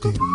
Ding.